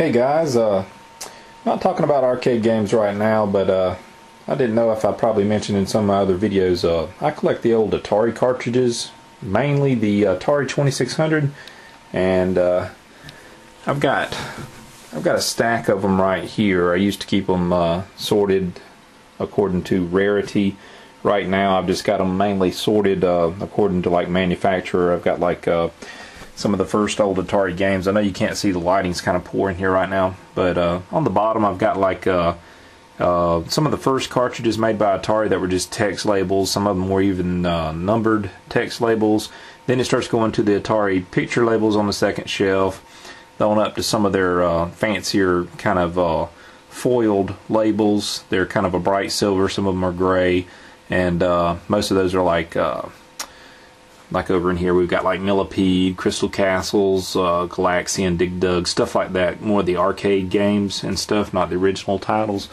Hey guys, uh, not talking about arcade games right now, but uh, I didn't know if I probably mentioned in some of my other videos. Uh, I collect the old Atari cartridges, mainly the Atari 2600, and uh, I've got I've got a stack of them right here. I used to keep them uh, sorted according to rarity. Right now, I've just got them mainly sorted uh, according to like manufacturer. I've got like some of the first old Atari games. I know you can't see the lighting's kind of poor in here right now, but uh, on the bottom I've got like uh, uh, some of the first cartridges made by Atari that were just text labels. Some of them were even uh, numbered text labels. Then it starts going to the Atari picture labels on the second shelf, on up to some of their uh, fancier kind of uh, foiled labels. They're kind of a bright silver. Some of them are gray and most of those are like like over in here we've got like Millipede, Crystal Castles, uh, Galaxian, Dig Dug, stuff like that. More of the arcade games and stuff, not the original titles.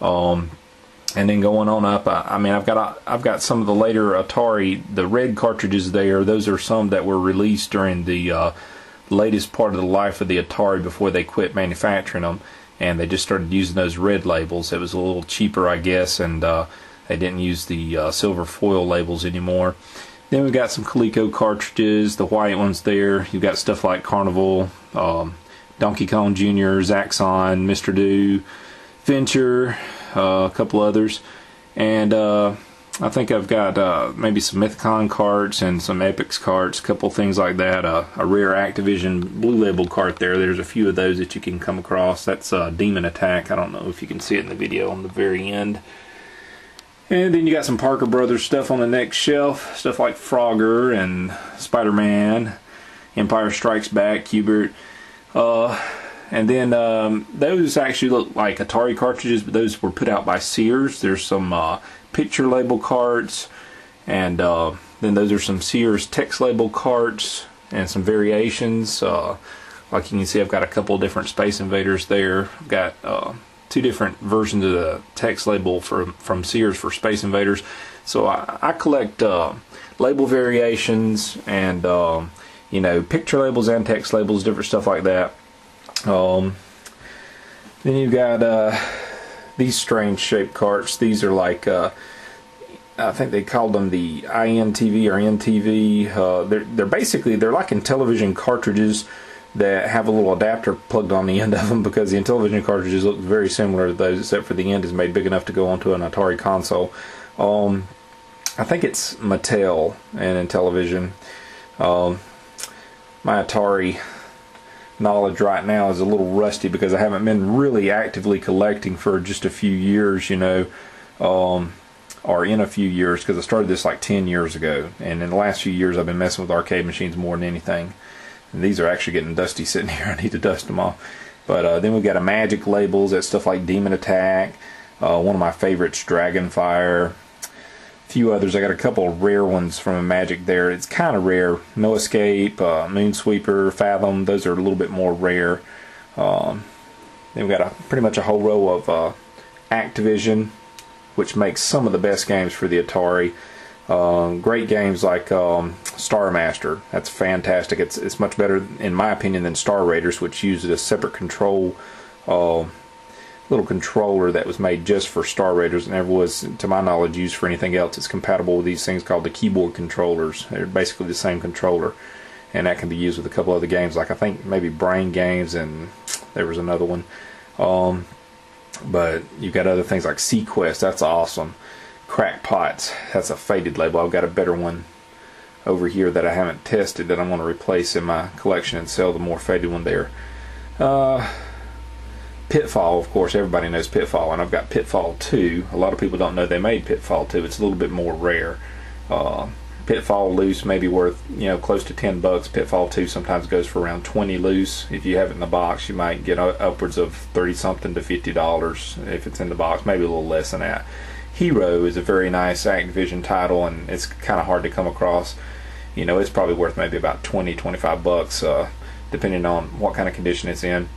Um, and then going on up, I, I mean, I've got I've got some of the later Atari, the red cartridges there. Those are some that were released during the uh, latest part of the life of the Atari before they quit manufacturing them, and they just started using those red labels. It was a little cheaper, I guess, and uh, they didn't use the uh, silver foil labels anymore. Then we've got some Coleco cartridges, the white ones there. You've got stuff like Carnival, um, Donkey Kong Jr., Zaxxon, Mr. Do, Fincher, uh, a couple others. And uh, I think I've got uh, maybe some Mythicon carts and some Epyx carts, a couple things like that. Uh, a rare Activision blue label cart there. There's a few of those that you can come across. That's uh, Demon Attack. I don't know if you can see it in the video on the very end. And then you got some Parker Brothers stuff on the next shelf, stuff like Frogger and Spider-Man, Empire Strikes Back, Q*bert. Uh, and then um, those actually look like Atari cartridges, but those were put out by Sears. There's some uh, picture label carts, and uh, then those are some Sears text label carts and some variations. Uh, like you can see, I've got a couple different Space Invaders there. I've got uh, two different versions of the text label from from Sears for Space Invaders. So I, I collect uh, label variations and uh, you know picture labels and text labels, different stuff like that. Um, then you've got uh, these strange shaped carts. These are like uh, I think they called them the INTV or NTV. Uh, they're they're basically they're like in television cartridges that have a little adapter plugged on the end of them because the Intellivision cartridges look very similar to those, except for the end is made big enough to go onto an Atari console. Um, I think it's Mattel and Intellivision. Um, my Atari knowledge right now is a little rusty because I haven't been really actively collecting for just a few years, you know, um, or in a few years because I started this like 10 years ago. And in the last few years, I've been messing with arcade machines more than anything. And these are actually getting dusty sitting here. I need to dust them off. But uh, then we've got Imagic labels. That's stuff like Demon Attack. Uh, one of my favorites, Dragonfire. A few others. I got a couple rare ones from Imagic there. It's kind of rare. No Escape, uh, Moonsweeper, Fathom. Those are a little bit more rare. Um, then we've got a, pretty much a whole row of uh, Activision, which makes some of the best games for the Atari. Um, great games like um, Star Master. That's fantastic. It's it's much better in my opinion than Star Raiders, which uses a separate control uh, little controller that was made just for Star Raiders and never was, to my knowledge, used for anything else. It's compatible with these things called the keyboard controllers. They're basically the same controller, and that can be used with a couple other games, like I think maybe Brain Games and there was another one. Um, but you've got other things like seaQuest. That's awesome. Crackpots. That's a faded label. I've got a better one over here that I haven't tested that I'm going to replace in my collection and sell the more faded one there. Uh, Pitfall, of course, everybody knows Pitfall, and I've got Pitfall 2. A lot of people don't know they made Pitfall 2. It's a little bit more rare. Uh, Pitfall loose may be worth you know close to 10 bucks. Pitfall 2 sometimes goes for around 20 loose. If you have it in the box, you might get upwards of 30 something to 50 dollars if it's in the box, maybe a little less than that. Hero is a very nice Activision title, and it's kind of hard to come across. You know, it's probably worth maybe about 20, 25 bucks, uh, depending on what kind of condition it's in.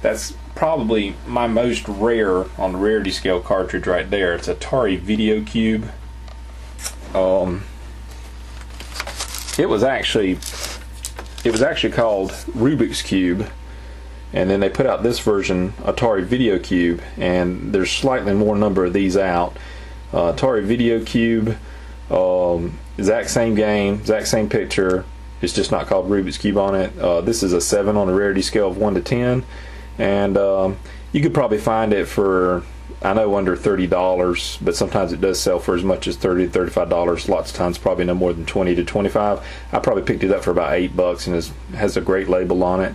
That's probably my most rare on the rarity scale cartridge right there. It's Atari Video Cube. Um, it was actually it was actually called Rubik's Cube and then they put out this version, Atari Video Cube, and there's slightly more number of these out. Uh, Atari Video Cube, um, exact same game, exact same picture. It's just not called Rubik's Cube on it. Uh, this is a seven on a rarity scale of one to ten, and um, you could probably find it for I know under thirty dollars, but sometimes it does sell for as much as 30 to thirty-five dollars. Lots of times, probably no more than twenty to twenty-five. I probably picked it up for about eight bucks, and has a great label on it.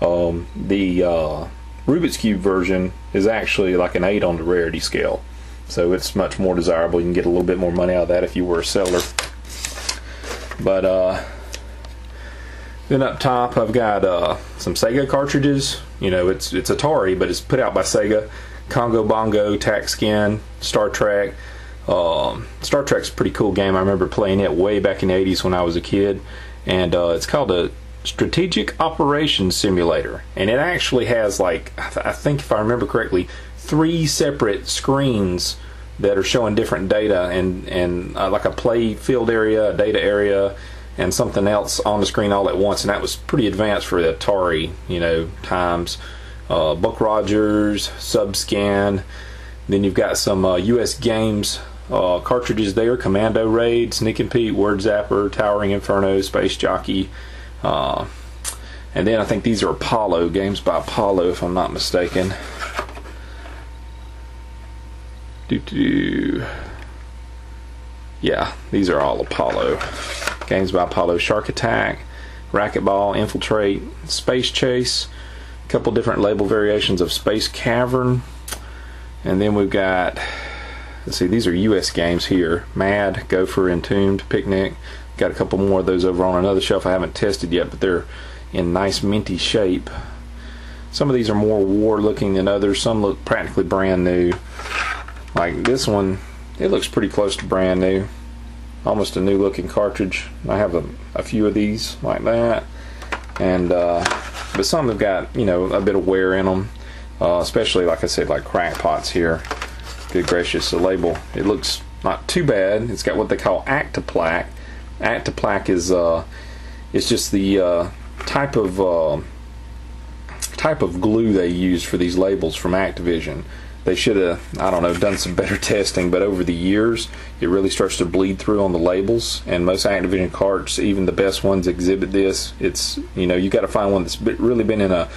Um, the uh, Rubik's Cube version is actually like an 8 on the rarity scale. So it's much more desirable. You can get a little bit more money out of that if you were a seller. But uh, then up top, I've got uh, some Sega cartridges. You know, it's it's Atari, but it's put out by Sega. Congo Bongo, TacScan, Star Trek. Um, Star Trek's a pretty cool game. I remember playing it way back in the 80s when I was a kid. And uh, it's called a Strategic Operations Simulator, and it actually has like I, th- I, think if I remember correctly, three separate screens that are showing different data and and uh, like a play field area, a data area, and something else on the screen all at once, and that was pretty advanced for the Atari, you know, times. Uh, Buck Rogers, Subscan. Then you've got some uh, U.S. games uh, cartridges there: Commando Raid, Sneak and Pete, Word Zapper, Towering Inferno, Space Jockey. Uh, and then I think these are Apollo games by Apollo, if I'm not mistaken. Do do. Yeah, these are all Apollo games by Apollo. Shark Attack, Racquetball, Infiltrate, Space Chase, a couple different label variations of Space Cavern, and then we've got. Let's see, these are U.S. games here. Mad, Gopher, Entombed, Picnic, Got a couple more of those over on another shelf I haven't tested yet, but they're in nice minty shape. Some of these are more war looking than others. Some look practically brand new. Like this one, it looks pretty close to brand new. Almost a new looking cartridge. I have a, a few of these like that. And, uh, but some have got, you know, a bit of wear in them. Uh, especially, like I said, like crackpots here. Good gracious, the label, it looks not too bad. It's got what they call Actiplaque Actiplaque is uh, is just the uh, type of uh, type of glue they use for these labels from Activision. They should have, I don't know, done some better testing, but over the years, it really starts to bleed through on the labels. And most Activision carts, even the best ones, exhibit this. It's you know you got to find one that's really been in a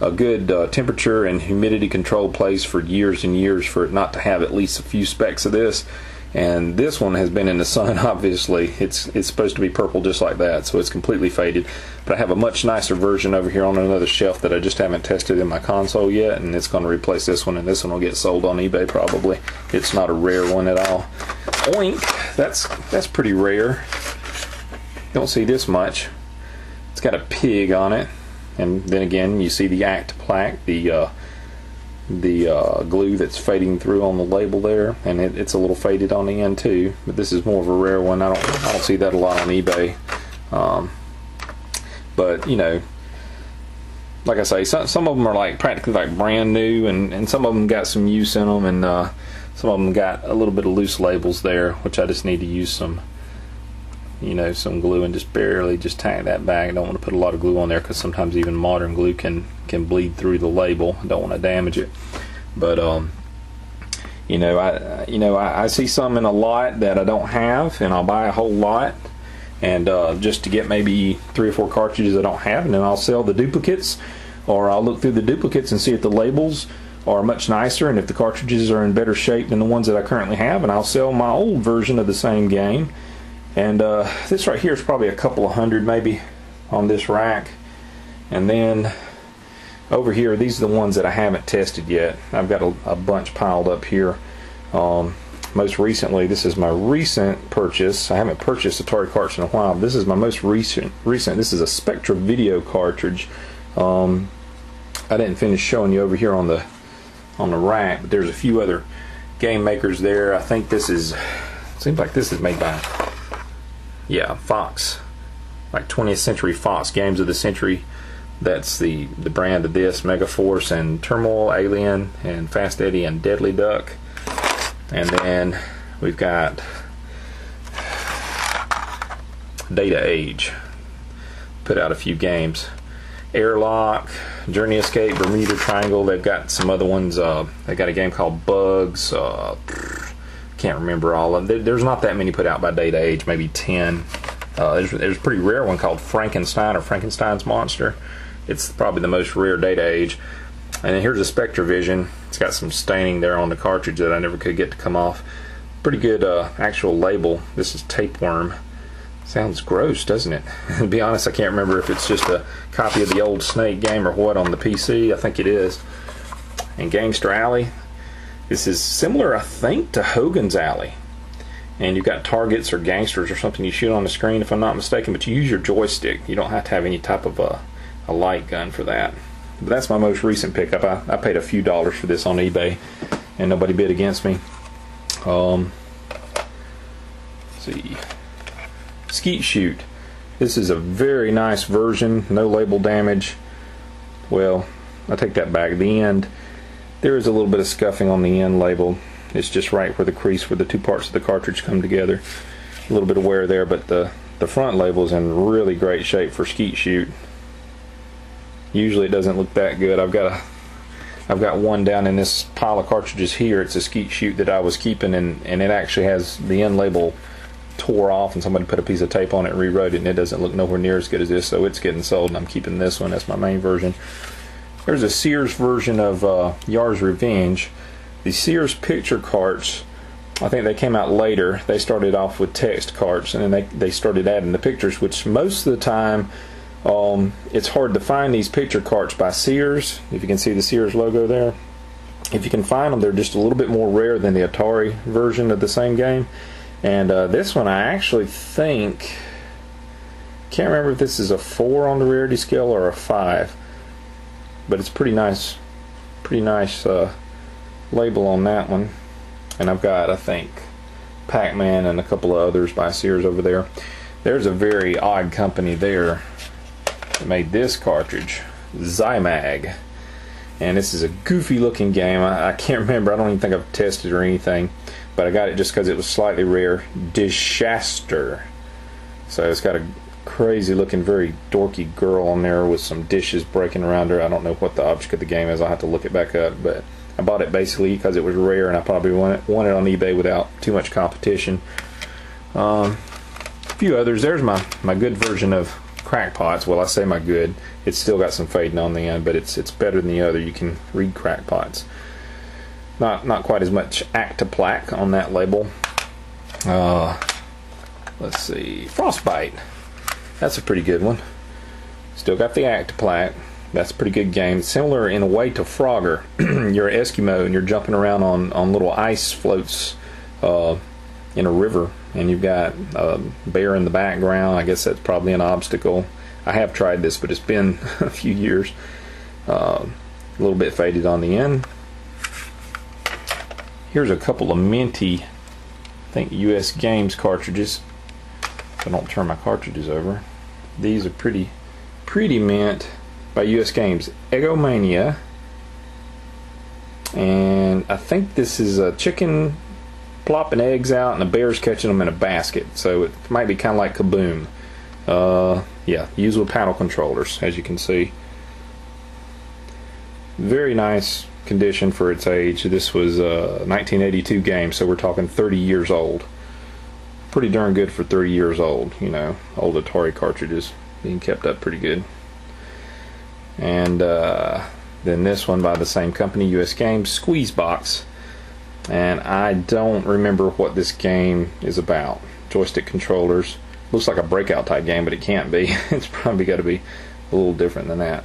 a good uh, temperature and humidity controlled place for years and years for it not to have at least a few specks of this and this one has been in the sun obviously. It's it's supposed to be purple just like that so it's completely faded. But I have a much nicer version over here on another shelf that I just haven't tested in my console yet and it's going to replace this one and this one will get sold on eBay probably. It's not a rare one at all. Oink! That's that's pretty rare. Don't see this much. It's got a pig on it. And then again you see the act plaque the uh, the uh, glue that's fading through on the label there, and it, it's a little faded on the end too. But this is more of a rare one. I don't I don't see that a lot on eBay. Um, but you know, like I say, some some of them are like practically like brand new, and and some of them got some use in them, and uh, some of them got a little bit of loose labels there, which I just need to use some you know some glue and just barely just tack that back. I don't want to put a lot of glue on there because sometimes even modern glue can can bleed through the label. I don't want to damage it, but um, you know I you know I, I, see some in a lot that I don't have, and I'll buy a whole lot, and uh, just to get maybe three or four cartridges I don't have, and then I'll sell the duplicates, or I'll look through the duplicates and see if the labels are much nicer and if the cartridges are in better shape than the ones that I currently have, and I'll sell my old version of the same game and uh, this right here is probably a couple of hundred maybe on this rack. And then over here, these are the ones that I haven't tested yet. I've got a, a bunch piled up here. Um, most recently, this is my recent purchase. I haven't purchased Atari carts in a while. this is my most recent. Recent. This is a Spectra video cartridge. Um, I didn't finish showing you over here on the on the rack, but there's a few other game makers there. I think this is seems like this is made by yeah, Fox, like 20th Century Fox, Games of the Century. That's the, the brand of this Megaforce and Turmoil, Alien, and Fast Eddie and Deadly Duck. And then we've got Data Age. Put out a few games. Airlock, Journey Escape, Bermuda Triangle. They've got some other ones. Uh, they got a game called Bugs. Uh, can't remember all of them. There's not that many put out by Data Age, maybe 10. Uh, there's, there's a pretty rare one called Frankenstein or Frankenstein's Monster. It's probably the most rare Data Age. And then here's a SpectraVision. It's got some staining there on the cartridge that I never could get to come off. Pretty good uh, actual label. This is Tapeworm. Sounds gross, doesn't it? to be honest, I can't remember if it's just a copy of the old Snake game or what on the PC. I think it is. And Gangster Alley. This is similar, I think, to Hogan's Alley. And you've got targets or gangsters or something you shoot on the screen, if I'm not mistaken, but you use your joystick. You don't have to have any type of a, a light gun for that. But that's my most recent pickup. I, I paid a few dollars for this on eBay, and nobody bid against me. Um, see. Skeet Shoot. This is a very nice version, no label damage. Well, I take that back. The end, there is a little bit of scuffing on the end label. It's just right where the crease where the two parts of the cartridge come together. A little bit of wear there, but the, the front label is in really great shape for Skeet Shoot. Usually it doesn't look that good. I've got a I've got one down in this pile of cartridges here. It's a Skeet Shoot that I was keeping and, and it actually has the end label tore off and somebody put a piece of tape on it and rewrote it and it doesn't look nowhere near as good as this so it's getting sold and I'm keeping this one that's my main version there's a Sears version of uh, Yar's Revenge. The Sears picture carts I think they came out later. They started off with text carts and then they, they started adding the pictures which most of the time um, it's hard to find these picture carts by Sears. If you can see the Sears logo there. If you can find them they're just a little bit more rare than the Atari version of the same game. And uh, this one, I actually think, can't remember if this is a 4 on the rarity scale or a 5. But it's pretty nice, pretty nice uh, label on that one. And I've got, I think, Pac-Man and a couple of others by Sears over there. There's a very odd company there that made this cartridge, Zimag. And this is a goofy looking game. I, I can't remember. I don't even think I've tested or anything but I got it just because it was slightly rare. Dishaster So it's got a crazy looking, very dorky girl on there with some dishes breaking around her. I don't know what the object of the game is. I'll have to look it back up. But I bought it basically because it was rare and I probably won it, won it on eBay without too much competition. Um, a few others. There's my, my good version of crackpots. Well, I say my good. It's still got some fading on the end, but it's it's better than the other. You can read crackpots. Not not quite as much Actiplaque on that label. Uh, let's see, Frostbite. That's a pretty good one. Still got the Actiplaque. That's a pretty good game. Similar in a way to Frogger. you're an Eskimo and you're jumping around on, on little ice floats uh, in a river, and you've got a bear in the background. I guess that's probably an obstacle. I have tried this, but it's been a few years. Uh, a little bit faded on the end. Here's a couple of minty, I think US Games cartridges. If I don't turn my cartridges over. These are pretty, pretty mint by US Games. Eggomania. And I think this is a chicken plopping eggs out and a bear's catching them in a basket. So it might be kind of like Kaboom. Uh, yeah, used with paddle controllers, as you can see. Very nice condition for its age. This was a 1982 game, so we're talking 30 years old. Pretty darn good for 30 years old, you know. Old Atari cartridges being kept up pretty good. And uh, then this one by the same company, US Games, Squeeze Box. And I don't remember what this game is about. Joystick controllers. Looks like a breakout type game, but it can't be. it's probably got to be a little different than that.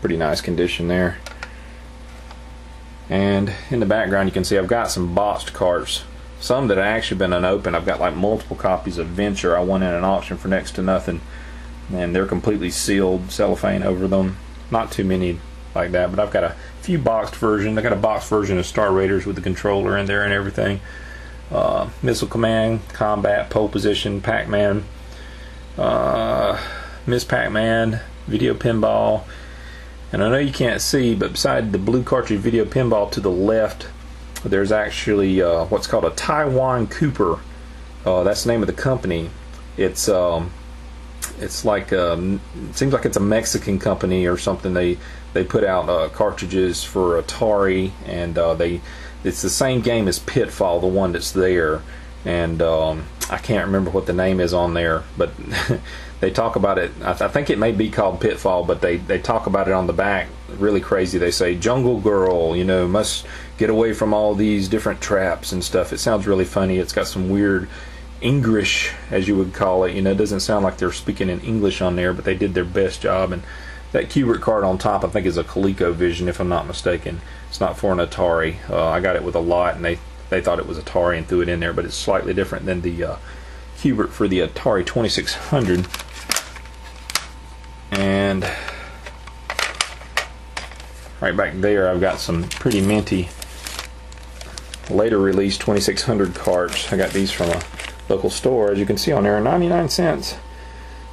Pretty nice condition there. And in the background you can see I've got some boxed carts. Some that have actually been unopened. I've got like multiple copies of Venture. I won in an auction for next to nothing. And they're completely sealed, cellophane over them. Not too many like that, but I've got a few boxed versions. I got a boxed version of Star Raiders with the controller in there and everything. Uh, Missile Command, Combat, Pole Position, Pac-Man, uh, Ms. Pac-Man, Video Pinball, and I know you can't see, but beside the blue cartridge video pinball to the left, there's actually uh, what's called a Taiwan Cooper. Uh, that's the name of the company. It's um, it's like um, it seems like it's a Mexican company or something. They they put out uh, cartridges for Atari, and uh, they it's the same game as Pitfall, the one that's there, and um, I can't remember what the name is on there, but they talk about it. I, th- I, think it may be called Pitfall, but they they talk about it on the back really crazy. They say Jungle Girl, you know, must get away from all these different traps and stuff. It sounds really funny. It's got some weird English, as you would call it. You know, it doesn't sound like they're speaking in English on there, but they did their best job. And that Q*bert card on top, I think, is a ColecoVision, if I'm not mistaken. It's not for an Atari. Uh, I got it with a lot, and they they thought it was Atari and threw it in there, but it's slightly different than the uh, Q*bert for the Atari 2600. And right back there, I've got some pretty minty later released 2600 carts. I got these from a local store, as you can see on there, 99 cents.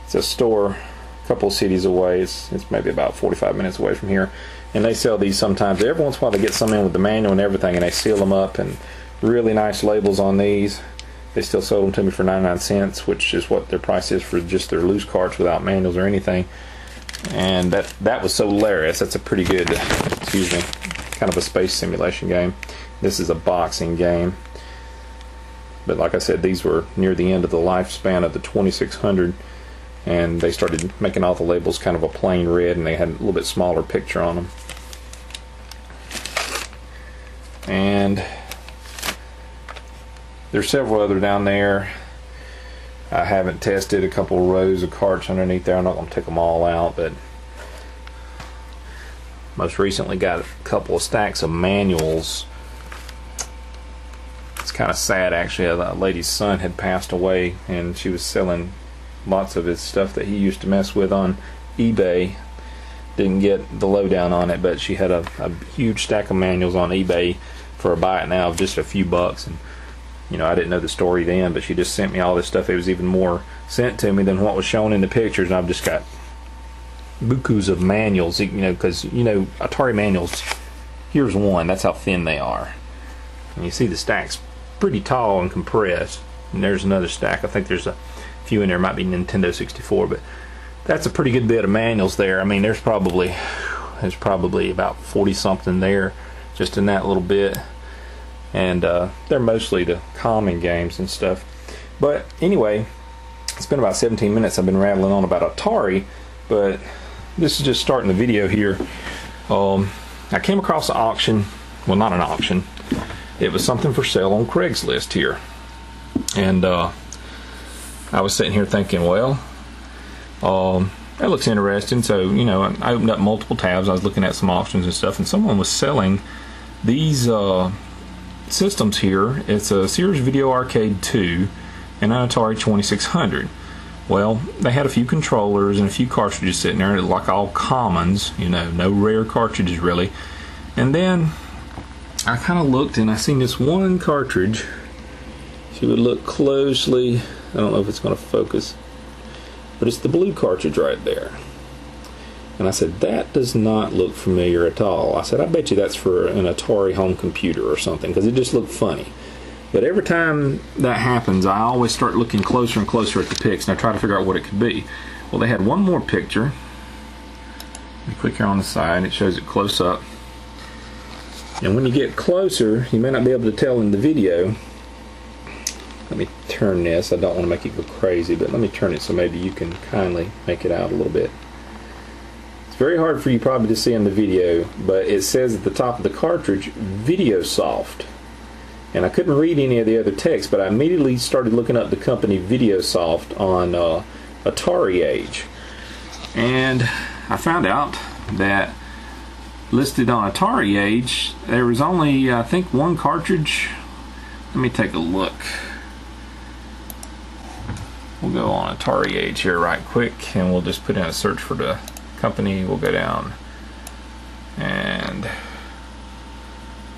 It's a store a couple cities away. It's, it's maybe about 45 minutes away from here. And they sell these sometimes. Every once in a while they get some in with the manual and everything, and they seal them up and really nice labels on these. They still sold them to me for 99 cents, which is what their price is for just their loose carts without manuals or anything. And that that was Solaris. That's a pretty good, excuse me, kind of a space simulation game. This is a boxing game. But like I said, these were near the end of the lifespan of the 2600, and they started making all the labels kind of a plain red, and they had a little bit smaller picture on them. And there's several other down there. I haven't tested a couple rows of carts underneath there. I'm not going to take them all out, but most recently got a couple of stacks of manuals. It's kind of sad actually. A lady's son had passed away, and she was selling lots of his stuff that he used to mess with on eBay. Didn't get the lowdown on it, but she had a, a huge stack of manuals on eBay for a buy it now of just a few bucks. And you know, I didn't know the story then, but she just sent me all this stuff. It was even more sent to me than what was shown in the pictures, and I've just got bukus of manuals. You know, because you know Atari manuals. Here's one. That's how thin they are. And you see the stack's pretty tall and compressed. And there's another stack. I think there's a few in there. Might be Nintendo 64, but that's a pretty good bit of manuals there. I mean, there's probably there's probably about 40 something there, just in that little bit and uh, they're mostly the common games and stuff. But anyway, it's been about 17 minutes. I've been rattling on about Atari, but this is just starting the video here. Um, I came across an auction. Well, not an auction. It was something for sale on Craigslist here, and uh, I was sitting here thinking, well, um, that looks interesting. So you know, I opened up multiple tabs. I was looking at some auctions and stuff, and someone was selling these. Uh, systems here, it's a Sears Video Arcade 2 and an Atari 2600. Well, they had a few controllers and a few cartridges sitting there, like all commons, you know, no rare cartridges really. And then I kind of looked and I seen this one cartridge. If you would look closely, I don't know if it's going to focus, but it's the blue cartridge right there. And I said, that does not look familiar at all. I said, I bet you that's for an Atari home computer or something, because it just looked funny. But every time that happens, I always start looking closer and closer at the pics, and I try to figure out what it could be. Well, they had one more picture. You click here on the side, it shows it close up. And when you get closer, you may not be able to tell in the video. Let me turn this. I don't want to make it go crazy, but let me turn it so maybe you can kindly make it out a little bit It's very hard for you probably to see in the video, but it says at the top of the cartridge, VideoSoft. And I couldn't read any of the other text, but I immediately started looking up the company VideoSoft on uh, Atari Age. And I found out that listed on Atari Age, there was only, I think, one cartridge. Let me take a look. We'll go on Atari Age here right quick, and we'll just put in a search for the company We'll go down and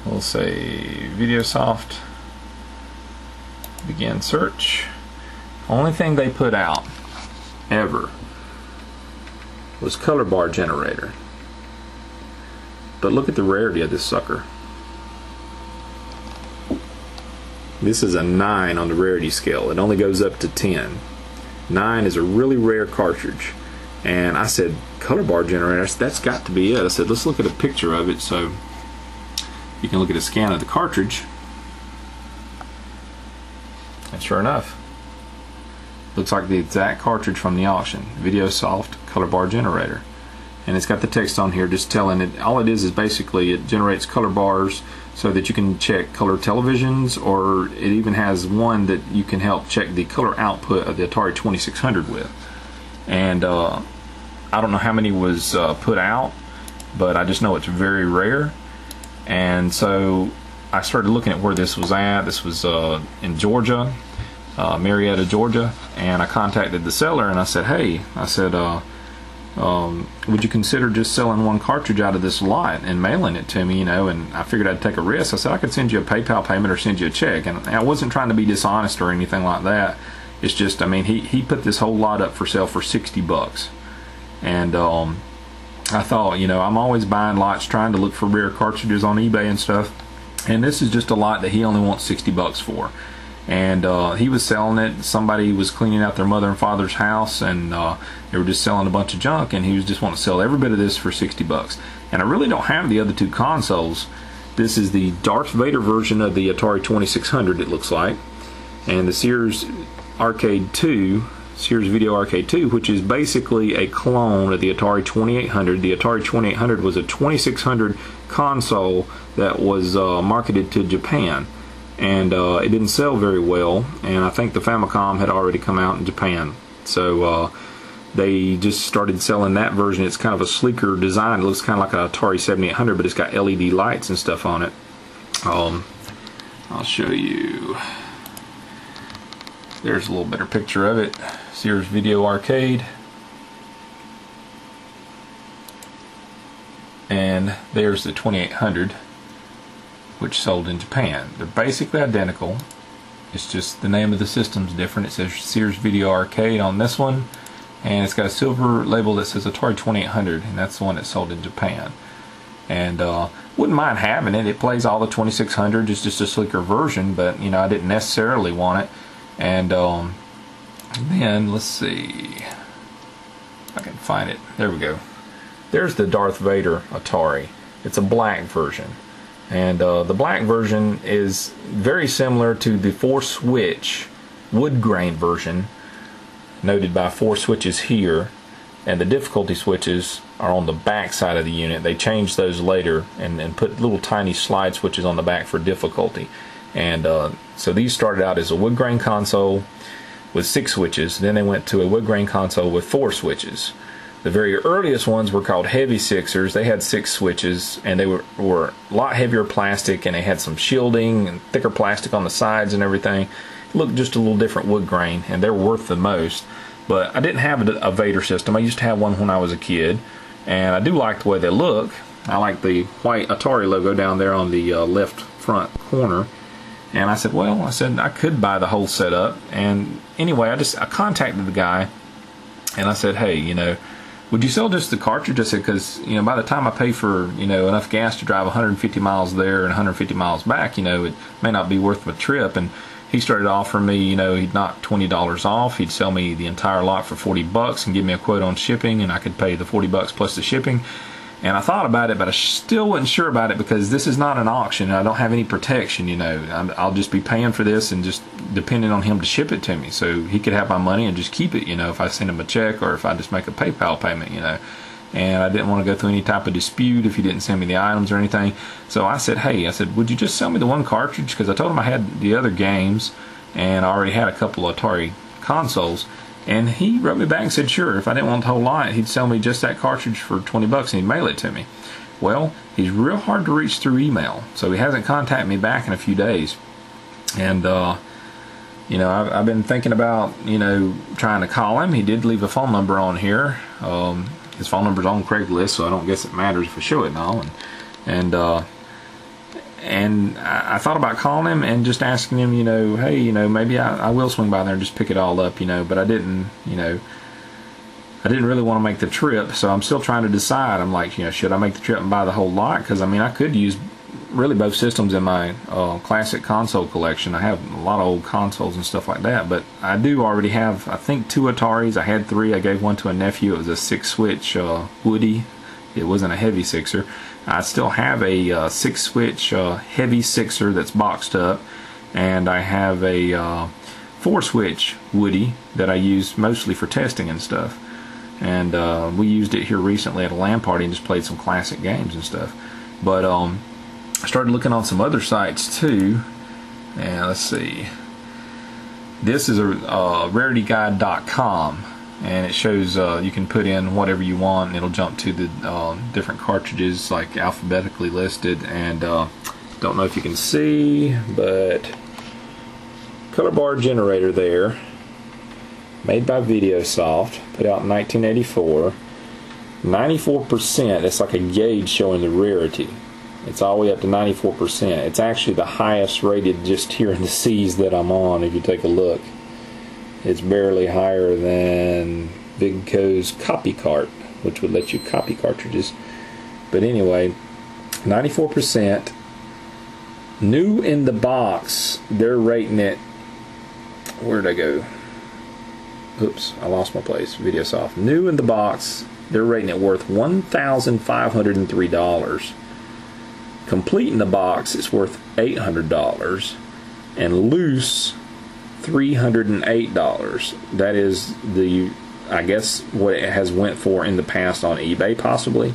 we'll say VideoSoft begin search only thing they put out ever was color bar generator but look at the rarity of this sucker this is a 9 on the rarity scale it only goes up to 10 9 is a really rare cartridge. And I said, color bar generator, that's got to be it. I said, let's look at a picture of it so you can look at a scan of the cartridge. And sure enough, looks like the exact cartridge from the auction. VideoSoft color bar generator. And it's got the text on here just telling it, all it is is basically it generates color bars so that you can check color televisions or it even has one that you can help check the color output of the Atari 2600 with. And uh, I don't know how many was uh, put out but I just know it's very rare. And so I started looking at where this was at. This was uh, in Georgia uh, Marietta Georgia. And I contacted the seller and I said hey I said uh, um, would you consider just selling one cartridge out of this lot and mailing it to me, you know, and I figured I'd take a risk. I said I could send you a PayPal payment or send you a check. And I wasn't trying to be dishonest or anything like that. It's just, I mean, he, he put this whole lot up for sale for 60 bucks. And um, I thought, you know, I'm always buying lots, trying to look for rare cartridges on eBay and stuff. And this is just a lot that he only wants 60 bucks for and uh, he was selling it. Somebody was cleaning out their mother and father's house, and uh, they were just selling a bunch of junk. And he was just wanting to sell every bit of this for 60 bucks. And I really don't have the other two consoles. This is the Darth Vader version of the Atari 2600. It looks like, and the Sears Arcade 2, Sears Video Arcade 2, which is basically a clone of the Atari 2800. The Atari 2800 was a 2600 console that was uh, marketed to Japan and uh, it didn't sell very well. And I think the Famicom had already come out in Japan, so uh, they just started selling that version. It's kind of a sleeker design. It looks kind of like an Atari 7800, but it's got LED lights and stuff on it. Um, I'll show you. There's a little better picture of it. Sears Video Arcade. And there's the 2800 which sold in Japan. They're basically identical. It's just the name of the system's different. It says Sears Video Arcade on this one, and it's got a silver label that says Atari 2800, and that's the one that sold in Japan. And uh, wouldn't mind having it. It plays all the 2600. It's just a sleeker version, but you know I didn't necessarily want it. And um, then let's see I can find it. There we go. There's the Darth Vader Atari. It's a black version. And uh, the black version is very similar to the four switch wood grain version, noted by four switches here. And the difficulty switches are on the back side of the unit. They changed those later and, and put little tiny slide switches on the back for difficulty. And uh, so these started out as a wood grain console with six switches. Then they went to a wood grain console with four switches. The very earliest ones were called heavy sixers. They had six switches and they were, were a lot heavier plastic and they had some shielding and thicker plastic on the sides and everything. It looked just a little different wood grain and they're worth the most. But I didn't have a, a Vader system. I used to have one when I was a kid and I do like the way they look. I like the white Atari logo down there on the uh, left front corner. And I said, well, I said I could buy the whole setup. And anyway, I just I contacted the guy and I said, hey, you know, would you sell just the cartridge? I said, because you know, by the time I pay for you know enough gas to drive 150 miles there and 150 miles back, you know, it may not be worth my trip. And he started offering me, you know, he'd knock twenty dollars off. He'd sell me the entire lot for 40 bucks and give me a quote on shipping, and I could pay the 40 bucks plus the shipping. And I thought about it, but I still wasn't sure about it because this is not an auction. I don't have any protection, you know. I'll just be paying for this and just depending on him to ship it to me. So he could have my money and just keep it, you know, if I send him a check or if I just make a PayPal payment, you know. And I didn't want to go through any type of dispute if he didn't send me the items or anything. So I said, hey, I said, would you just sell me the one cartridge? Because I told him I had the other games and I already had a couple of Atari consoles. And he wrote me back and said, sure, if I didn't want the whole lot, he'd sell me just that cartridge for 20 bucks and he'd mail it to me. Well, he's real hard to reach through email, so he hasn't contacted me back in a few days. And, uh, you know, I've, I've, been thinking about, you know, trying to call him. He did leave a phone number on here. Um, his phone number's on Craigslist, so I don't guess it matters if I show it now. And, and uh, and I, thought about calling him and just asking him, you know, hey, you know, maybe I, I, will swing by there and just pick it all up, you know, but I didn't, you know, I didn't really want to make the trip, so I'm still trying to decide. I'm like, you know, should I make the trip and buy the whole lot? Because I mean, I could use really both systems in my uh, classic console collection. I have a lot of old consoles and stuff like that, but I do already have, I think, two Ataris. I had three. I gave one to a nephew. It was a six switch uh, Woody. It wasn't a heavy sixer. I still have a uh, six switch uh, heavy sixer that's boxed up, and I have a uh, four switch Woody that I use mostly for testing and stuff. And uh, we used it here recently at a LAN party and just played some classic games and stuff. But um, I started looking on some other sites too. And let's see. This is a uh, rarityguide.com and it shows uh, you can put in whatever you want and it'll jump to the uh, different cartridges like alphabetically listed and uh, don't know if you can see but color bar generator there made by Videosoft put out in 1984 94% it's like a gauge showing the rarity it's all the way up to 94%. It's actually the highest rated just here in the C's that I'm on if you take a look. It's barely higher than Vidco's Copy Cart, which would let you copy cartridges. But anyway, 94%. New in the box, they're rating it. Where'd I go? Oops, I lost my place. Videosoft. New in the box, they're rating it worth $1,503. Complete in the box it's worth $800 and loose $308. That is the I guess what it has went for in the past on eBay possibly.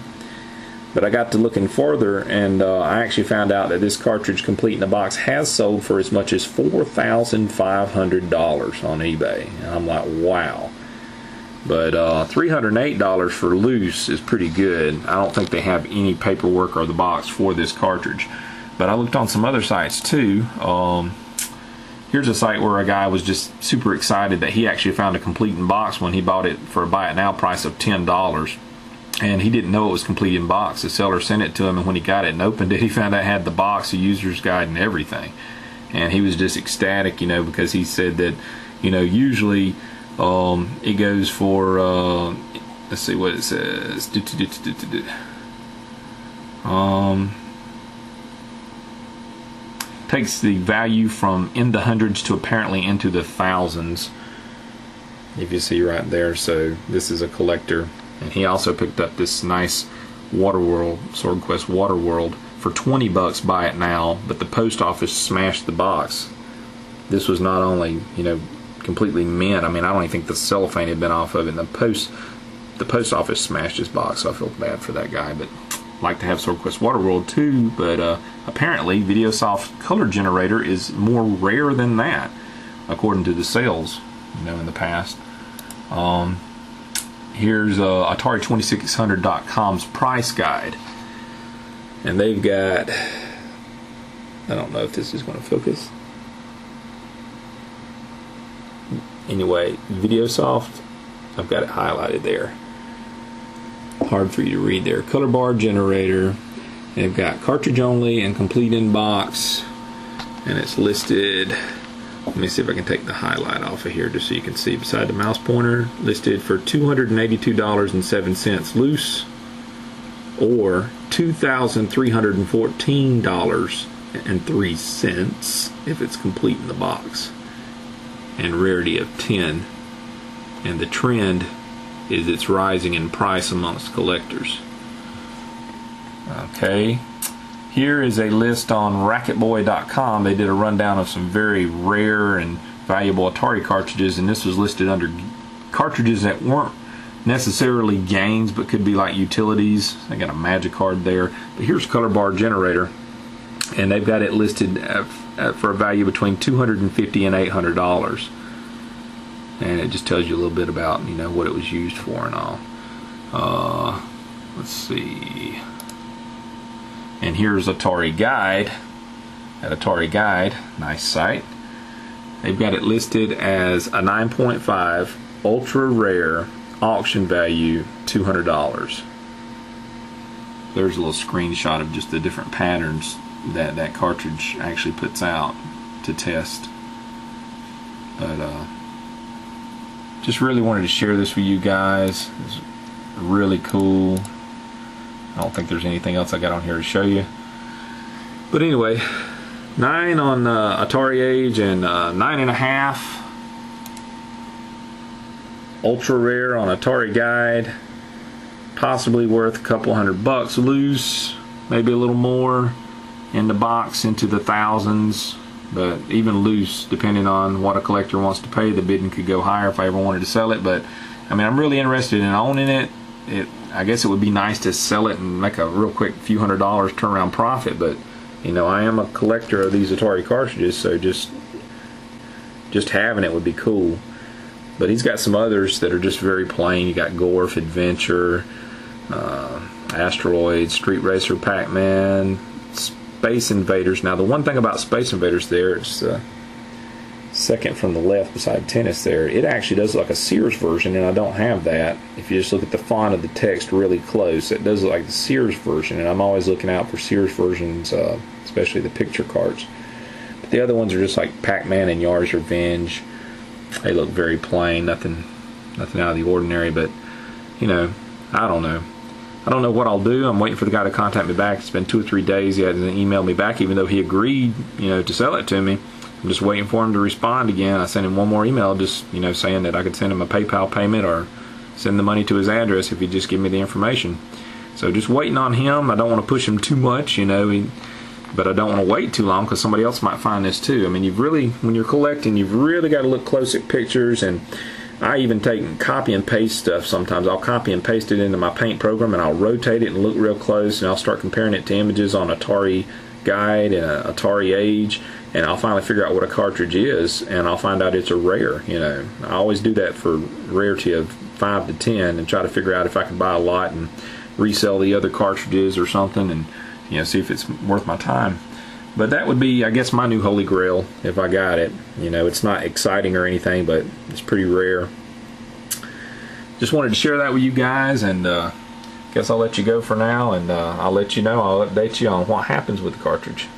But I got to looking further and uh, I actually found out that this cartridge complete in the box has sold for as much as $4,500 on eBay. And I'm like, wow. But uh, $308 for loose is pretty good. I don't think they have any paperwork or the box for this cartridge. But I looked on some other sites too. Um, here's a site where a guy was just super excited that he actually found a complete in box when he bought it for a buy it now price of $10. And he didn't know it was complete in box. The seller sent it to him, and when he got it and opened it, he found out it had the box, the user's guide, and everything. And he was just ecstatic, you know, because he said that, you know, usually um, it goes for uh, let's see what it says. Um, takes the value from in the hundreds to apparently into the thousands. If you see right there, so this is a collector, and he also picked up this nice Waterworld Sword Quest Waterworld for 20 bucks. Buy it now, but the post office smashed the box. This was not only you know completely mint. I mean, I don't even think the cellophane had been off of it. And the post, the post office smashed his box, so I feel bad for that guy. But like to have Sword Quest Waterworld too. But uh, apparently, Videosoft Color Generator is more rare than that, according to the sales, you know, in the past. Um, here's uh, Atari2600.com's price guide, and they've got. I don't know if this is going to focus. Anyway, VideoSoft, I've got it highlighted there. Hard for you to read there. Color bar generator. They've got cartridge only and complete in box. And it's listed. Let me see if I can take the highlight off of here just so you can see beside the mouse pointer. Listed for $282.07 loose or $2,314.03 if it's complete in the box and rarity of 10 and the trend is it's rising in price amongst collectors. Okay. Here is a list on racketboy.com they did a rundown of some very rare and valuable Atari cartridges and this was listed under cartridges that weren't necessarily games but could be like utilities. I got a Magicard there. But here's color bar generator and they've got it listed for a value between 250 and 800 dollars and it just tells you a little bit about you know what it was used for and all. Uh, let's see. And here's Atari Guide. At Atari Guide nice site. They've got it listed as a 9.5 ultra rare auction value $200 there's a little screenshot of just the different patterns that that cartridge actually puts out to test. But uh, just really wanted to share this with you guys. It's really cool. I don't think there's anything else I got on here to show you. But anyway, nine on uh, Atari Age and uh, nine and a half ultra rare on Atari Guide. Possibly worth a couple hundred bucks loose, maybe a little more in the box into the thousands. But even loose, depending on what a collector wants to pay, the bidding could go higher if I ever wanted to sell it. But I mean, I'm really interested in owning it. It, I guess it would be nice to sell it and make a real quick few hundred dollars turnaround profit. But you know, I am a collector of these Atari cartridges, so just just having it would be cool. But he's got some others that are just very plain. You got Gorf Adventure, uh, Asteroid, Street Racer, Pac-Man, Space Invaders. Now, the one thing about Space Invaders there is uh, second from the left beside tennis there. It actually does look like a Sears version, and I don't have that. If you just look at the font of the text really close, it does look like the Sears version, and I'm always looking out for Sears versions, uh, especially the picture cards. But the other ones are just like Pac-Man and Yars' Revenge they look very plain, nothing, nothing out of the ordinary. But you know, I don't know. I don't know what I'll do. I'm waiting for the guy to contact me back. It's been two or three days. He hasn't emailed me back, even though he agreed, you know, to sell it to me. I'm just waiting for him to respond again. I sent him one more email, just you know, saying that I could send him a PayPal payment or send the money to his address if he just give me the information. So just waiting on him. I don't want to push him too much, you know. He, but I don't want to wait too long because somebody else might find this too. I mean, you've really, when you're collecting, you've really got to look close at pictures and I even take copy and paste stuff sometimes. I'll copy and paste it into my paint program and I'll rotate it and look real close and I'll start comparing it to images on Atari Guide and uh, Atari Age and I'll finally figure out what a cartridge is and I'll find out it's a rare, you know. I always do that for rarity of 5 to 10 and try to figure out if I can buy a lot and resell the other cartridges or something and you know, see if it's worth my time. But that would be, I guess, my new holy grail if I got it. You know, it's not exciting or anything, but it's pretty rare. Just wanted to share that with you guys, and uh, guess I'll let you go for now, and uh, I'll let you know, I'll update you on what happens with the cartridge.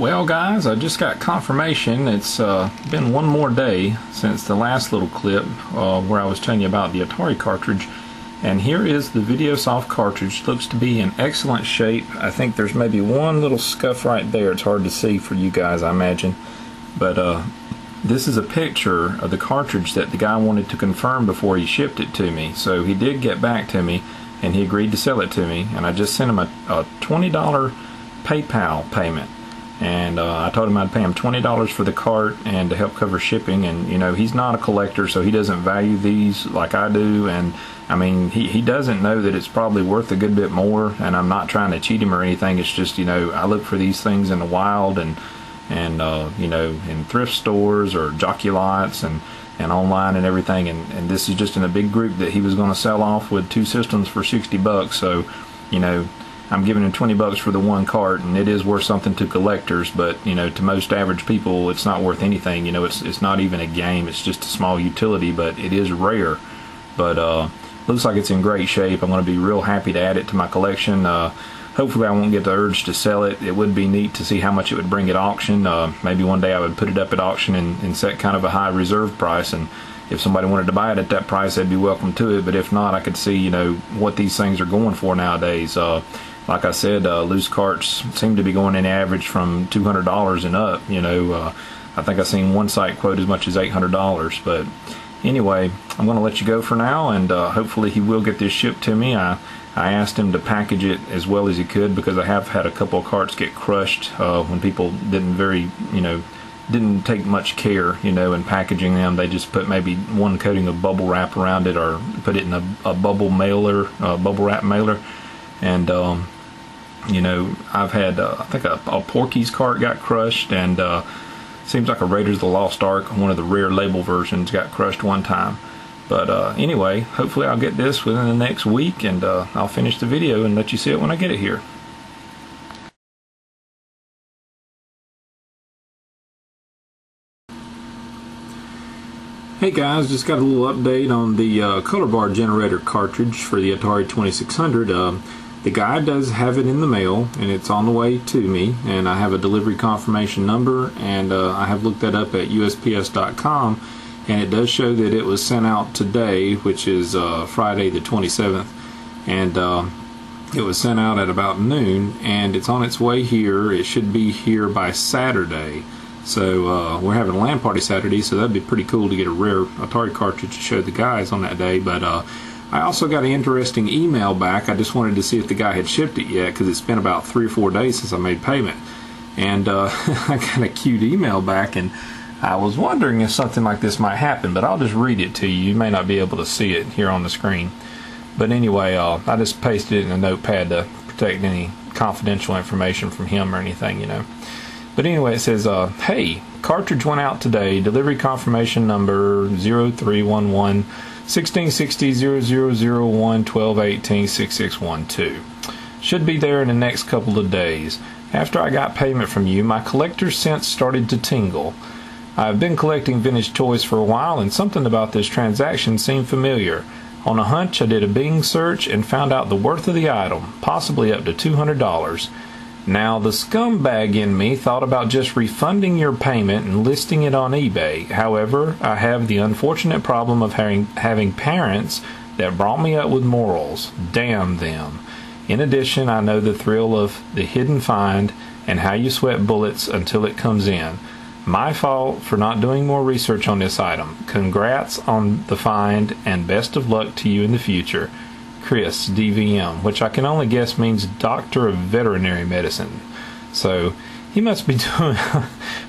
Well, guys, I just got confirmation. It's uh, been one more day since the last little clip uh, where I was telling you about the Atari cartridge. And here is the VideoSoft cartridge. Looks to be in excellent shape. I think there's maybe one little scuff right there. It's hard to see for you guys, I imagine. But uh, this is a picture of the cartridge that the guy wanted to confirm before he shipped it to me. So he did get back to me and he agreed to sell it to me. And I just sent him a, a $20 PayPal payment and uh, I told him I'd pay him twenty dollars for the cart and to help cover shipping. And you know he's not a collector, so he doesn't value these like I do. And I mean he he doesn't know that it's probably worth a good bit more. And I'm not trying to cheat him or anything. It's just you know I look for these things in the wild and and uh, you know in thrift stores or jockey lots and and online and everything. And and this is just in a big group that he was going to sell off with two systems for sixty bucks. So you know I'm giving him 20 bucks for the one cart, and it is worth something to collectors. But you know, to most average people, it's not worth anything. You know, it's it's not even a game. It's just a small utility, but it is rare. But uh, looks like it's in great shape. I'm going to be real happy to add it to my collection. Uh, hopefully, I won't get the urge to sell it. It would be neat to see how much it would bring at auction. Uh, maybe one day I would put it up at auction and, and set kind of a high reserve price and if somebody wanted to buy it at that price, they'd be welcome to it. But if not, I could see, you know, what these things are going for nowadays. Uh, like I said, uh, loose carts seem to be going in average from $200 and up. You know, uh, I think I've seen one site quote as much as $800. But anyway, I'm going to let you go for now, and uh, hopefully he will get this shipped to me. I I asked him to package it as well as he could because I have had a couple of carts get crushed uh, when people didn't very, you know, didn't take much care, you know, in packaging them. They just put maybe one coating of bubble wrap around it or put it in a, a bubble mailer, uh, bubble wrap mailer, and um, you know, I've had uh, I think a, a Porky's cart got crushed, and uh, seems like a Raiders of the Lost Ark, one of the rare label versions, got crushed one time. But uh, anyway, hopefully I'll get this within the next week, and uh, I'll finish the video and let you see it when I get it here. Hey guys, just got a little update on the uh, color bar generator cartridge for the Atari 2600. Um, the guy does have it in the mail and it's on the way to me and I have a delivery confirmation number and uh, I have looked that up at USPS.com and it does show that it was sent out today, which is uh, Friday the 27th, and uh, it was sent out at about noon, and it's on its way here. It should be here by Saturday. So uh, we're having a LAN party Saturday, so that'd be pretty cool to get a rare Atari cartridge to show the guys on that day. But uh, I also got an interesting email back. I just wanted to see if the guy had shipped it yet because it's been about three or four days since I made payment. And uh, I got a cute email back, and I was wondering if something like this might happen, but I'll just read it to you. You may not be able to see it here on the screen. But anyway, uh, I just pasted it in a notepad to protect any confidential information from him or anything, you know. But anyway, it says, uh, "Hey, cartridge went out today. Delivery confirmation number 0311 1660 0001 1218 6612. Should be there in the next couple of days. After I got payment from you, my collector's sense started to tingle. I've been collecting vintage toys for a while, and something about this transaction seemed familiar. On a hunch, I did a Bing search and found out the worth of the item, possibly up to $200. Now, the scumbag in me thought about just refunding your payment and listing it on eBay. However, I have the unfortunate problem of having, having parents that brought me up with morals. Damn them. In addition, I know the thrill of the hidden find and how you sweat bullets until it comes in. My fault for not doing more research on this item. Congrats on the find and best of luck to you in the future. Chris, DVM, which I can only guess means Doctor of Veterinary Medicine. So he must be doing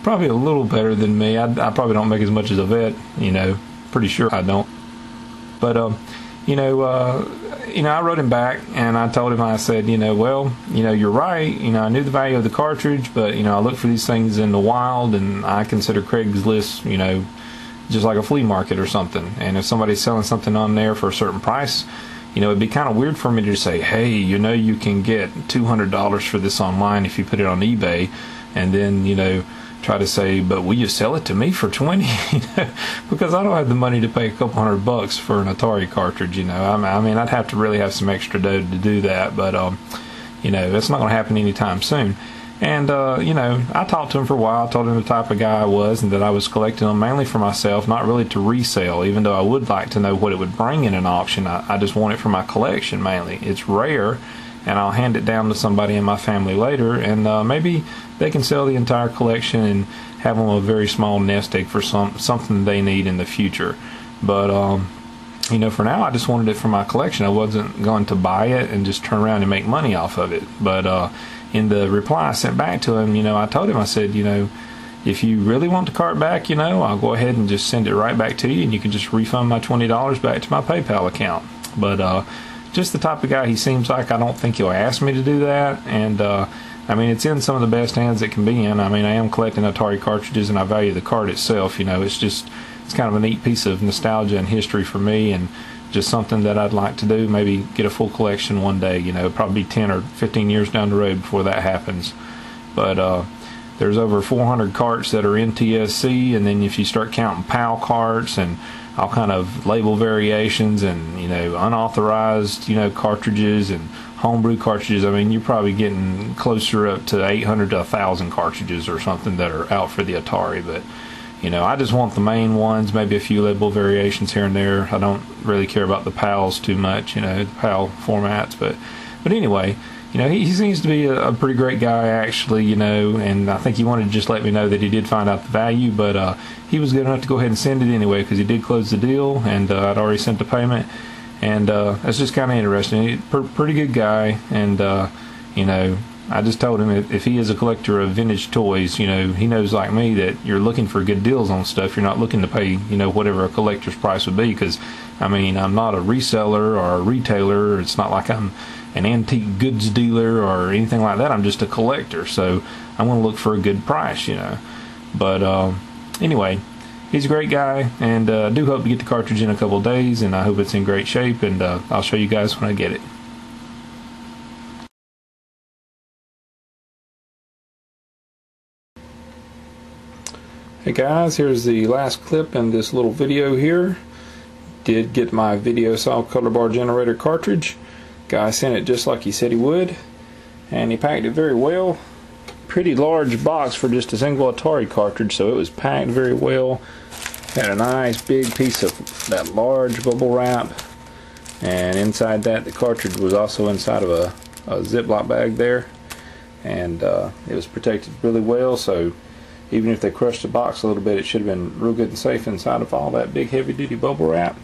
probably a little better than me. I, I, probably don't make as much as a vet, you know. Pretty sure I don't. But um, you know, uh, you know, I wrote him back and I told him I said, you know, well, you know, you're right. You know, I knew the value of the cartridge, but you know, I look for these things in the wild, and I consider Craigslist, you know, just like a flea market or something. And if somebody's selling something on there for a certain price you know, it'd be kind of weird for me to say, hey, you know, you can get $200 for this online if you put it on eBay, and then, you know, try to say, but will you sell it to me for 20? because I don't have the money to pay a couple hundred bucks for an Atari cartridge, you know. I mean, I'd have to really have some extra dough to do that, but, um, you know, that's not going to happen anytime soon. And, uh, you know, I talked to him for a while. I told him the type of guy I was and that I was collecting them mainly for myself, not really to resell, even though I would like to know what it would bring in an auction. I, I just want it for my collection mainly. It's rare, and I'll hand it down to somebody in my family later, and uh, maybe they can sell the entire collection and have them a very small nest egg for some something they need in the future. But, um, you know, for now, I just wanted it for my collection. I wasn't going to buy it and just turn around and make money off of it. But, uh, in the reply I sent back to him, you know, I told him, I said, you know, if you really want the cart back, you know, I'll go ahead and just send it right back to you, and you can just refund my twenty dollars back to my PayPal account. But uh, just the type of guy he seems like, I don't think he'll ask me to do that. And uh, I mean, it's in some of the best hands it can be in. I mean, I am collecting Atari cartridges, and I value the cart itself. You know, it's just it's kind of a neat piece of nostalgia and history for me, and just something that I'd like to do. Maybe get a full collection one day. You know, probably 10 or 15 years down the road before that happens. But uh, there's over 400 carts that are NTSC, and then if you start counting PAL carts and all kind of label variations and you know unauthorized you know cartridges and homebrew cartridges, I mean you're probably getting closer up to 800 to 1,000 cartridges or something that are out for the Atari, but you know, I just want the main ones, maybe a few label variations here and there. I don't really care about the PALs too much, you know, the PAL formats. But, but anyway, you know, he, he seems to be a, a, pretty great guy, actually, you know, and I think he wanted to just let me know that he did find out the value, but uh, he was good enough to go ahead and send it anyway because he did close the deal and uh, I'd already sent the payment. And uh, that's just kind of interesting. He's a pretty good guy, and, uh, you know, I just told him if, if he is a collector of vintage toys, you know, he knows like me that you're looking for good deals on stuff. You're not looking to pay, you know, whatever a collector's price would be. Because, I mean, I'm not a reseller or a retailer. It's not like I'm an antique goods dealer or anything like that. I'm just a collector. So I want to look for a good price, you know. But uh, anyway, he's a great guy, and uh, I do hope to get the cartridge in a couple days, and I hope it's in great shape, and uh, I'll show you guys when I get it. Hey guys, here's the last clip in this little video here. Did get my VideoSoft color bar generator cartridge. Guy sent it just like he said he would. And he packed it very well. Pretty large box for just a single Atari cartridge, so it was packed very well. Had a nice big piece of that large bubble wrap, and inside that the cartridge was also inside of a, a Ziploc bag there, and uh, it was protected really well. So even if they crushed the box a little bit, it should have been real good and safe inside of all that big heavy duty bubble wrap.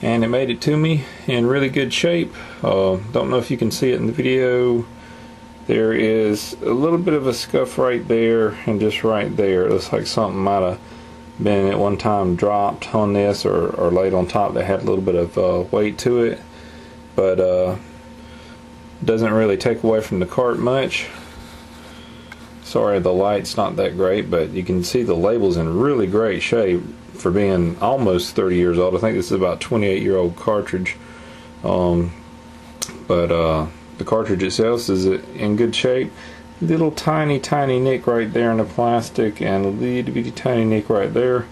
And it made it to me in really good shape. Uh, don't know if you can see it in the video. There is a little bit of a scuff right there and just right there. It looks like something might have been at one time dropped on this or, or laid on top that had a little bit of uh, weight to it. But uh, doesn't really take away from the cart much. Sorry, the light's not that great, but you can see the label's in really great shape for being almost 30 years old. I think this is about 28 year old cartridge. Um, but uh, the cartridge itself is in good shape. Little tiny, tiny nick right there in the plastic, and a little bitty tiny nick right there.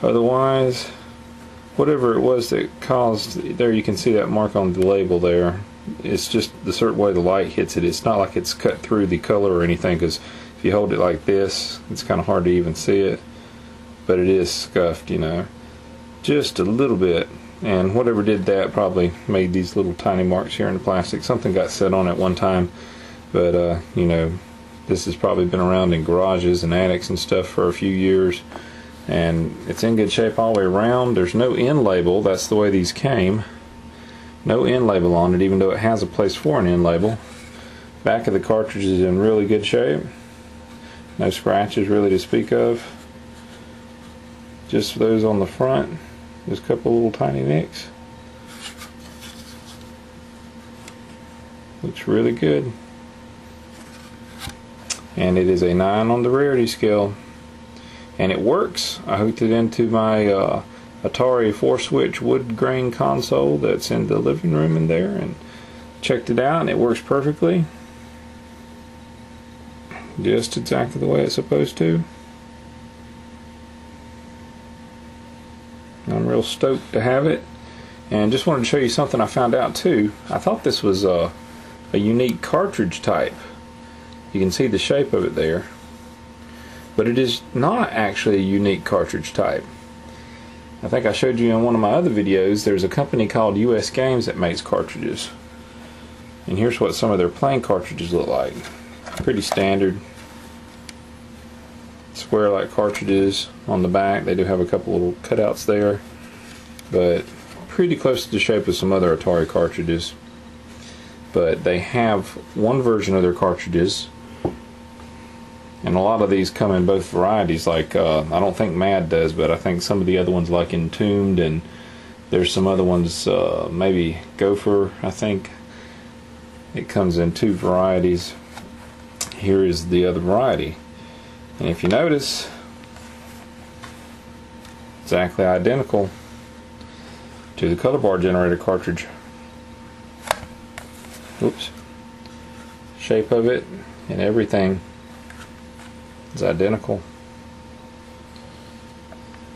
Otherwise, whatever it was that caused there, you can see that mark on the label there. It's just the certain way the light hits it. It's not like it's cut through the color or anything because you hold it like this, it's kind of hard to even see it. But it is scuffed, you know. Just a little bit. And whatever did that probably made these little tiny marks here in the plastic. Something got set on at one time. But, uh, you know, this has probably been around in garages and attics and stuff for a few years. And it's in good shape all the way around. There's no end label. That's the way these came. No end label on it, even though it has a place for an end label. Back of the cartridge is in really good shape. No scratches really to speak of. Just those on the front. Just a couple little tiny nicks. Looks really good. And it is a 9 on the rarity scale. And it works. I hooked it into my uh, Atari 4-switch wood grain console that's in the living room in there and checked it out and it works perfectly just exactly the way it's supposed to. I'm real stoked to have it. And just wanted to show you something I found out too. I thought this was a, a unique cartridge type. You can see the shape of it there. But it is not actually a unique cartridge type. I think I showed you in one of my other videos, there's a company called US Games that makes cartridges. And here's what some of their plain cartridges look like pretty standard. Square like cartridges on the back. They do have a couple little cutouts there but pretty close to the shape of some other Atari cartridges. But they have one version of their cartridges and a lot of these come in both varieties like uh, I don't think Mad does but I think some of the other ones like Entombed and there's some other ones uh, maybe Gopher I think. It comes in two varieties here is the other variety. And if you notice, exactly identical to the color bar generator cartridge. Oops. Shape of it and everything is identical.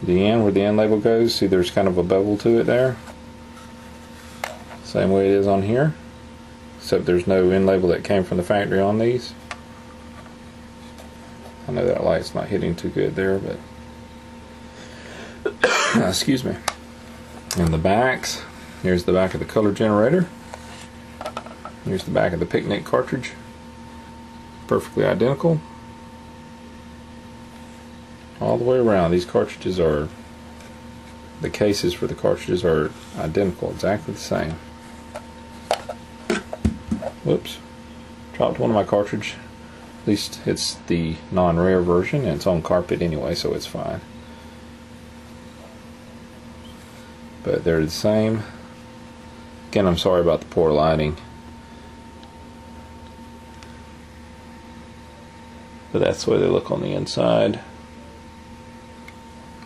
The end, where the end label goes, see there's kind of a bevel to it there. Same way it is on here, except there's no end label that came from the factory on these. I know that light's not hitting too good there, but uh, excuse me. And the backs, here's the back of the color generator. Here's the back of the picnic cartridge. Perfectly identical. All the way around, these cartridges are, the cases for the cartridges are identical, exactly the same. Whoops. Dropped one of my cartridge at least it's the non-rare version and it's on carpet anyway, so it's fine. But they're the same. Again, I'm sorry about the poor lighting. But that's the way they look on the inside.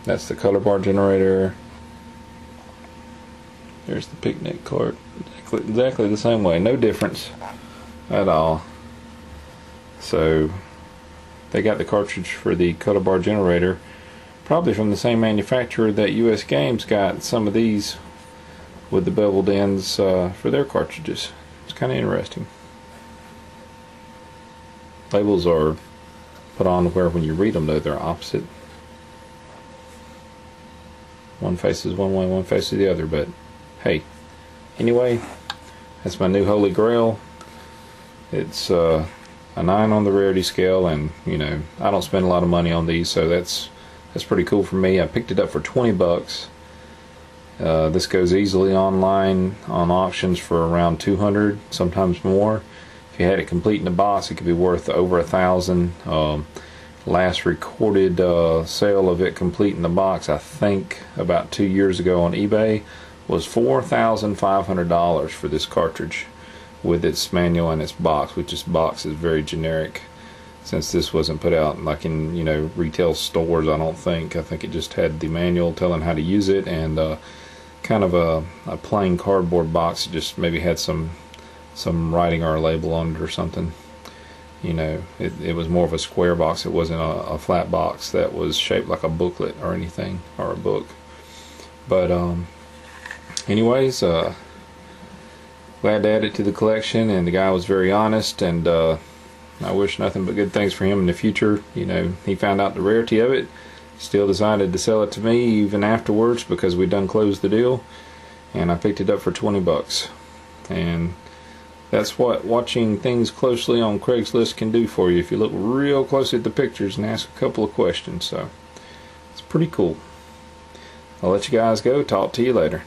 That's the color bar generator. There's the picnic cart. Exactly, exactly the same way. No difference at all. So they got the cartridge for the bar generator probably from the same manufacturer that US Games got some of these with the beveled ends uh, for their cartridges. It's kind of interesting. Labels are put on where when you read them though they're opposite. one faces one way, one faces the other. But hey, anyway, that's my new Holy Grail. It's uh, a nine on the rarity scale, and you know I don't spend a lot of money on these, so that's that's pretty cool for me. I picked it up for 20 bucks. Uh, this goes easily online on auctions for around 200, sometimes more. If you had it complete in the box, it could be worth over a thousand. Um, last recorded uh, sale of it complete in the box, I think about two years ago on eBay, was $4,500 for this cartridge with its manual and its box, which this box is very generic. Since this wasn't put out like in you know retail stores I don't think. I think it just had the manual telling how to use it and uh, kind of a, a plain cardboard box that just maybe had some some writing or a label on it or something. You know it, it was more of a square box. It wasn't a, a flat box that was shaped like a booklet or anything or a book. But um anyways uh glad to add it to the collection and the guy was very honest and uh, I wish nothing but good things for him in the future. You know he found out the rarity of it. Still decided to sell it to me even afterwards because we'd done closed the deal and I picked it up for 20 bucks. And that's what watching things closely on Craigslist can do for you. If you look real close at the pictures and ask a couple of questions so it's pretty cool. I'll let you guys go. Talk to you later